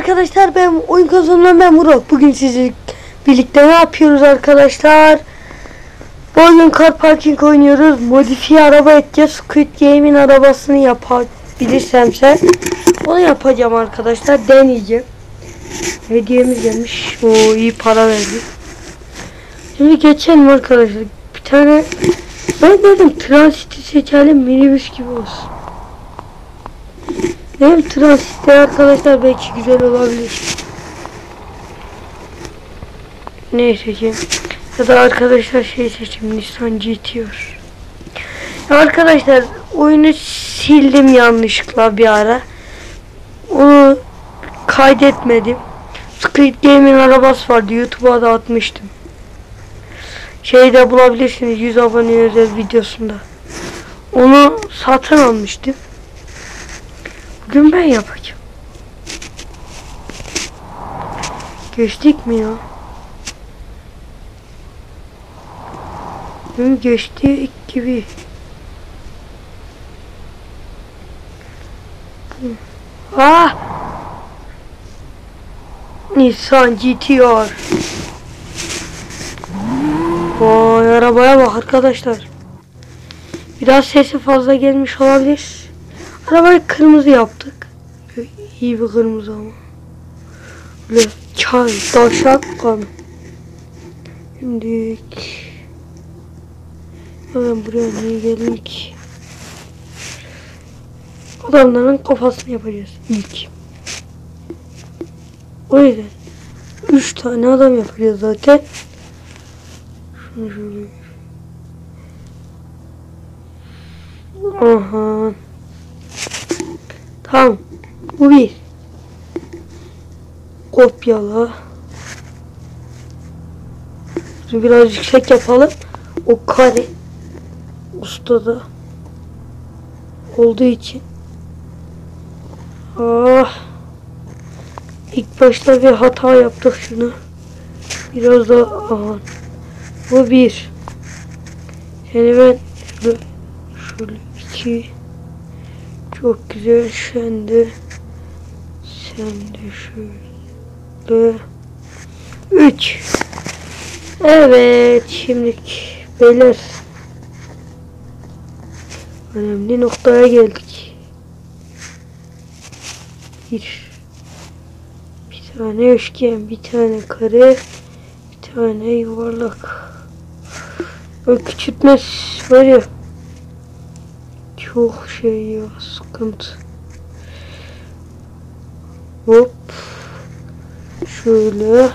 Arkadaşlar ben oyun kazanından ben Murat. Bugün sizi birlikte ne yapıyoruz arkadaşlar? Bu oyun car parking oynuyoruz. Modifiye araba edeceğiz. Squid Game'in arabasını yapabilirsem sen. Onu yapacağım arkadaşlar. Deneyeceğim. Hediyemiz gelmiş. O iyi para verdi. Şimdi geçelim arkadaşlar. Bir tane ben dedim transiti seçelim minibüs gibi olsun. Benim transitte arkadaşlar belki güzel olabilir. Ne seçeyim? Ya da arkadaşlar şey seçeyim. Nissan GTR. Arkadaşlar oyunu sildim yanlışlıkla bir ara. Onu kaydetmedim. Squid Game'in arabası vardı. YouTube'a da atmıştım. Şeyde bulabilirsiniz 100 abone özel videosunda. Onu satın almıştım. Bugün ben yapacağım. Geçtik mi ya? Dün geçti gibi. Ah! Nissan GTR. Vay arabaya bak arkadaşlar. Biraz sesi fazla gelmiş olabilir. Arabayı kırmızı yaptık. İyi bir kırmızı ama. Böyle çay, taşak kan. Şimdi ben buraya niye geldim ki? Adamların kafasını yapacağız ilk. O yüzden üç tane adam yapacağız zaten. Şunu şöyle. Aha. Tamam. Bu bir. Kopyala. Şimdi biraz yüksek yapalım. O kare ustada olduğu için. Ah. İlk başta bir hata yaptık şunu. Biraz da aha. Bu bir. Yani ben şöyle, şöyle iki çok güzel. Sen de şöyle. Üç. Evet şimdi beyler. Önemli noktaya geldik. Bir bir tane üçgen bir tane kare bir tane yuvarlak. O küçültme var ya. Çok şey ya sıkıntı. Hop. Şöyle.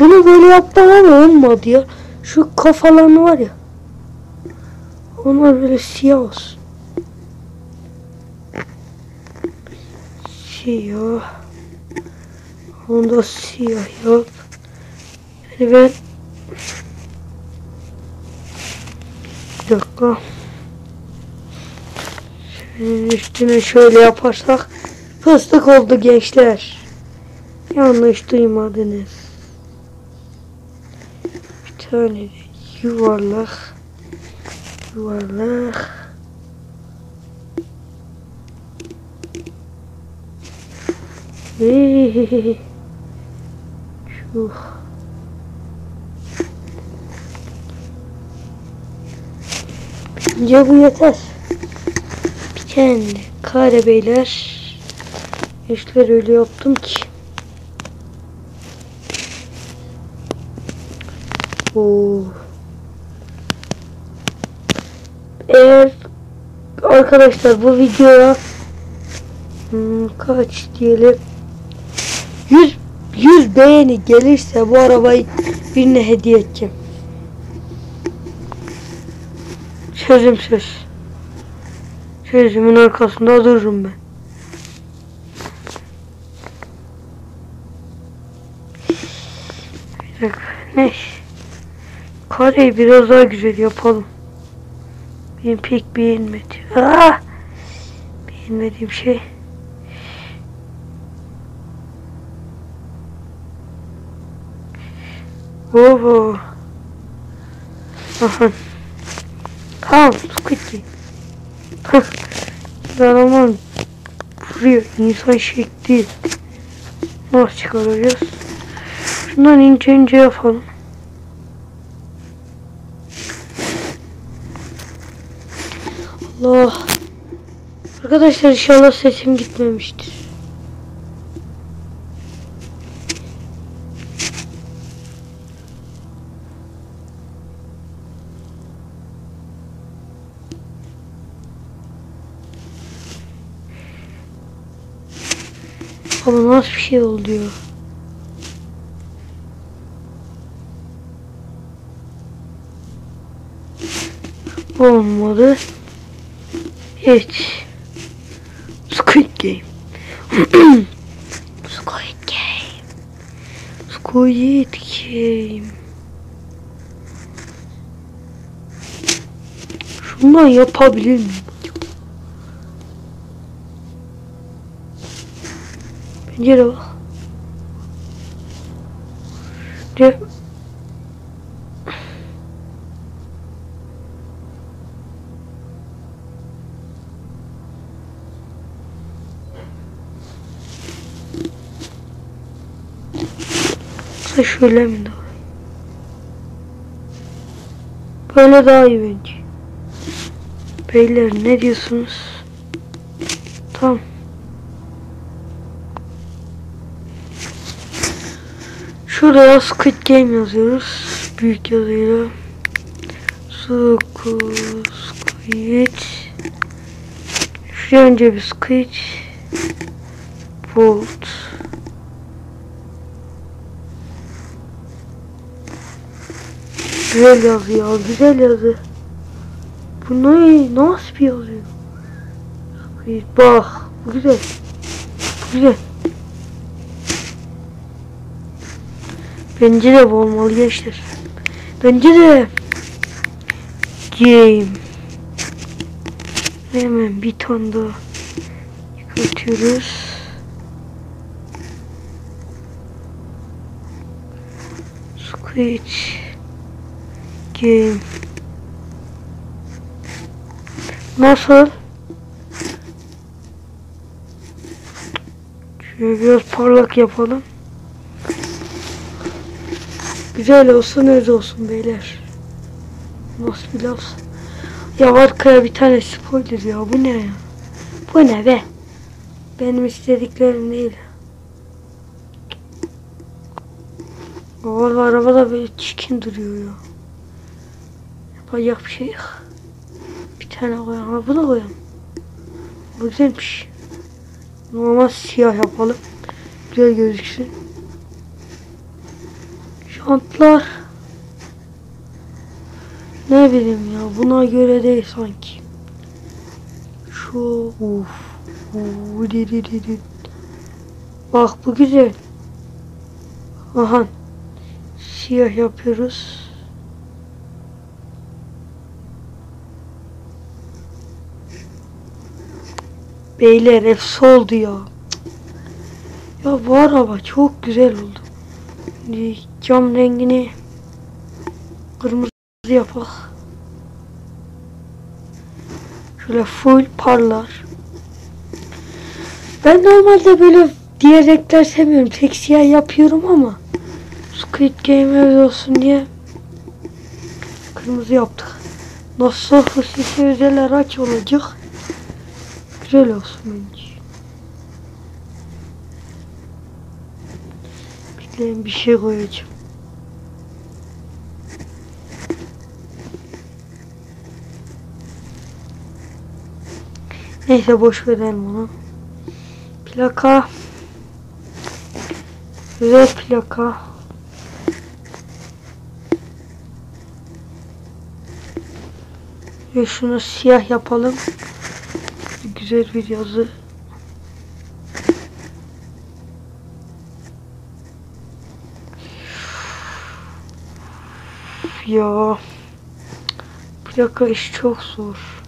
Bunu böyle yaptım ama olmadı ya. Şu kafalarını var ya. Onlar böyle siyah olsun. Siyah. Onu da siyah yap. Yani ben bir dakika Şöyle üstüne şöyle yaparsak fıstık oldu gençler. Yanlış duymadınız. Bir tane yuvarlak yuvarlak Hehehehe Şu Bence bu yeter. Bir tane kare beyler. İşler öyle yaptım ki. Oo. Eğer arkadaşlar bu videoya hmm, kaç diyelim 100 100 beğeni gelirse bu arabayı birine hediye edeceğim. Sözüm söz. Sözümün arkasında dururum ben. Bir dakika. Ne? Kareyi biraz daha güzel yapalım. Benim pek beğenmedi. Ah! Beğenmediğim şey. Oho. Aha. Tamam Squid Game. Zaraman vuruyor insan şekli. Nasıl çıkaracağız? Şundan ince ince yapalım. Allah. Arkadaşlar inşallah sesim gitmemiştir. Nasıl bir şey oldu ya? Olmadı. Evet. Squid Game. Squid Game. Squid Game. Şundan yapabilir miyim? Pencere bak. De Yoksa şöyle mi iyi? Böyle daha iyi bence. Beyler ne diyorsunuz? Tamam. Şuraya Squid Game yazıyoruz. Büyük yazıyla. Squid. Şuraya önce bir Squid. Bolt. Güzel yazı ya, güzel yazı. Bu ne? Nasıl bir? Squid, Bak, bu güzel. Bu güzel. Bence de bu olmalı gençler. Bence de. Game. Hemen bir tane daha yıkatıyoruz. Squid Game. Nasıl? Şöyle biraz parlak yapalım. Güzel olsun öyle olsun beyler. Nasıl bir laf? Ya arkaya bir tane spoiler ya bu ne ya? Bu ne be? Benim istediklerim değil. Valla arabada böyle çirkin duruyor ya. Yapacak bir şey yok. Bir tane koyalım. Ha bunu koyalım. Bu güzelmiş. Normal siyah yapalım. Güzel gözüksün. Şantlar. Ne bileyim ya buna göre değil sanki. Şu uf. Bak bu güzel. Aha. Siyah yapıyoruz. Beyler efsi oldu ya. Ya bu araba çok güzel oldu. Cam rengini kırmızı yapak. Şöyle full parlar. Ben normalde böyle diğer renkler sevmiyorum. Tek siyah yapıyorum ama Squid Game olsun diye kırmızı yaptık. Nasıl hususi özel araç olacak. Güzel olsun bence. Bekleyin bir şey koyacağım. Neyse boş verelim onu. Plaka. Güzel plaka. Ve şunu siyah yapalım. Güzel bir yazı. Ya. Plaka iş çok zor.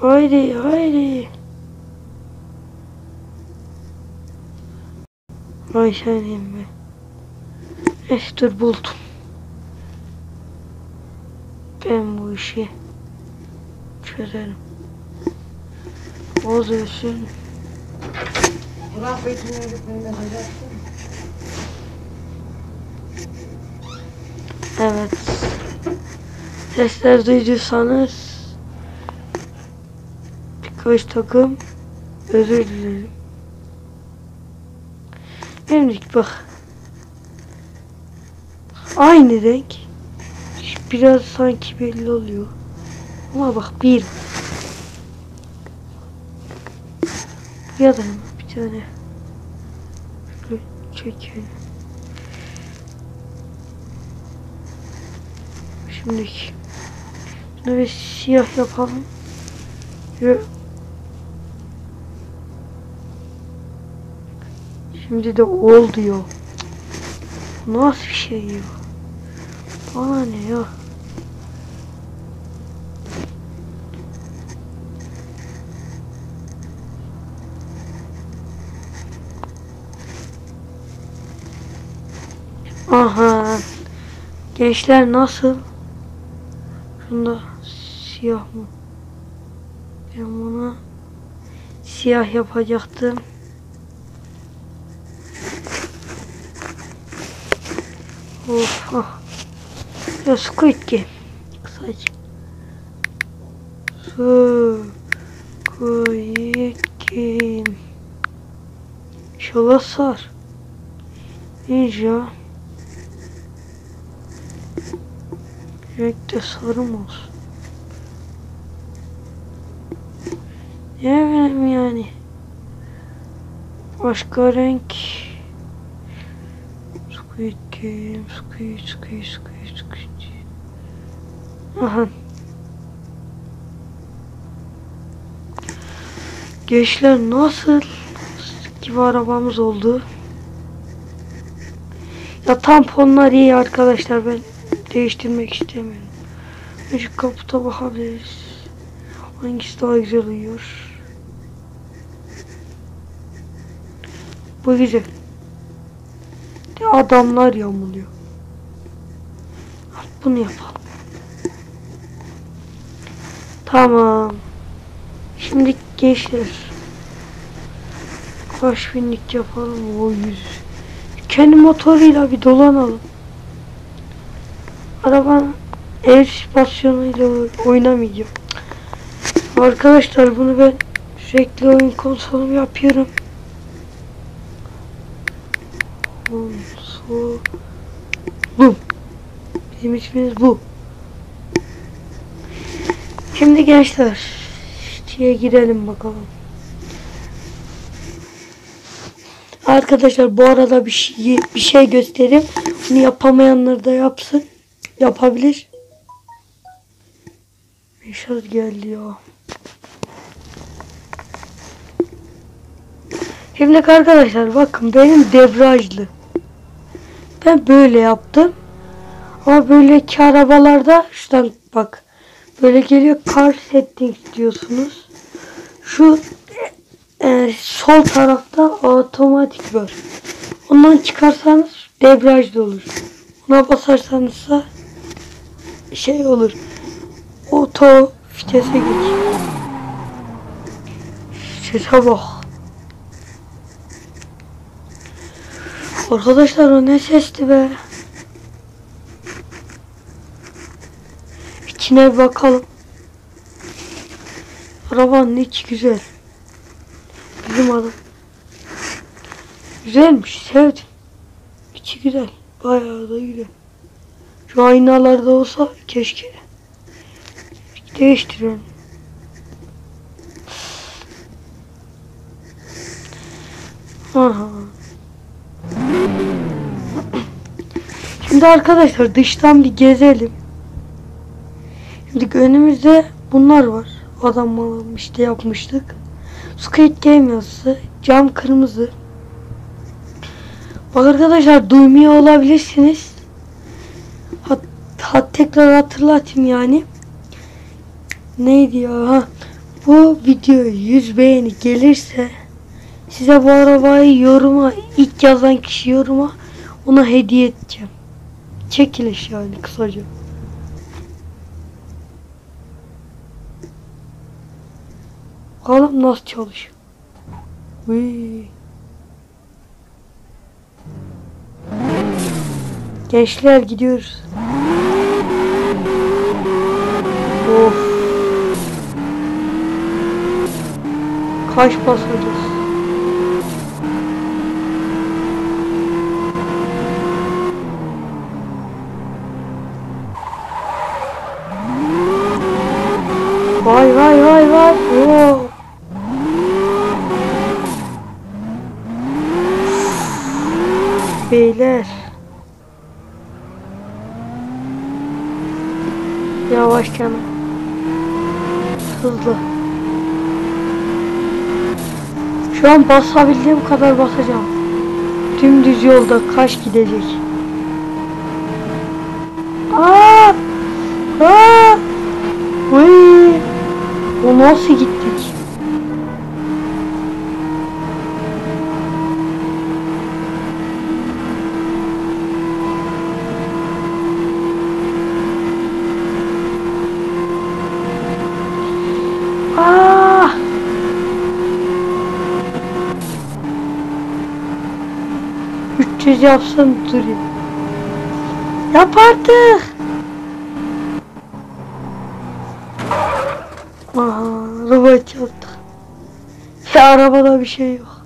Haydi haydi. Ay senin mi? Eh dur buldum. Ben bu işi Çözerim. Burak Bey'in öğretmeninden öyle Evet. Sesler duyduysanız birkaç takım özür dilerim. Şimdi bak. Aynı renk. Biraz sanki belli oluyor. Ama bak bir. Ya da bir tane. Şöyle çekelim. Şimdi şunu bir siyah yapalım. Ve Şimdi de ol diyor. Nasıl bir şey ya? Bana ne ya? Aha. Gençler nasıl? Şunda siyah mı? Ben bunu siyah yapacaktım. Of ah. Ya Squid Game. Kısaca. Squid Game. İnşallah sar. Ninja. Renk de sarı mı olsun? Ne bileyim yani. Başka renk. Squid Game, Squid, Squid. Aha. Gençler nasıl gibi arabamız oldu. Ya tamponlar iyi arkadaşlar ben değiştirmek istemiyorum. Şu kaputa bakabiliriz. Hangisi daha güzel uyuyor? Bu güzel. De adamlar yamuluyor. Bunu yapalım. Tamam. Şimdi gençler. Kaç binlik yapalım o yüz. Kendi motoruyla bir dolanalım. Arabanın el süspansiyonuyla oynamayacağım. Arkadaşlar bunu ben sürekli oyun konsolum yapıyorum. Konsolum. Bizim ismimiz bu. Şimdi gençler şeye girelim bakalım. Arkadaşlar bu arada bir şey, bir şey göstereyim. Bunu yapamayanlar da yapsın. Yapabilir. Mesaj geldi ya. Şimdi arkadaşlar bakın benim debrajlı. Ben böyle yaptım. Ama böyleki arabalarda şuradan bak. Böyle geliyor car settings diyorsunuz. Şu e, sol tarafta otomatik var. Ondan çıkarsanız debrajlı olur. Ona basarsanızsa şey olur. Oto vitese geç. Sese bak. Arkadaşlar o ne sesti be. İçine bakalım. Arabanın içi güzel. Bizim adam. Güzelmiş. Sevdim. İçi güzel. Bayağı da güzel. Şu aynalarda olsa keşke. Değiştirelim. Aha. Şimdi arkadaşlar dıştan bir gezelim. Şimdi önümüzde bunlar var. Adam malım işte yapmıştık. Squid Game yazısı. Cam kırmızı. Bak arkadaşlar duymuyor olabilirsiniz. Hat, hat tekrar hatırlatayım yani. Neydi ya? Ha, bu video 100 beğeni gelirse size bu arabayı yoruma ilk yazan kişi yoruma ona hediye edeceğim. Çekiliş yani kısaca. Bakalım nasıl çalışıyor. Uy. Gençler gidiyoruz. Of. Kaç basacağız? Vay vay vay vay. Oo. Beyler. Yavaş canım. Hızlı. Şu an basabildiğim kadar basacağım. Dümdüz yolda kaç gidecek? Aa! Aa! Vay! O nasıl gittik? Aa! Yüz yapsın durayım. Yap artık. Aha, robot yaptık. Ya arabada bir şey yok.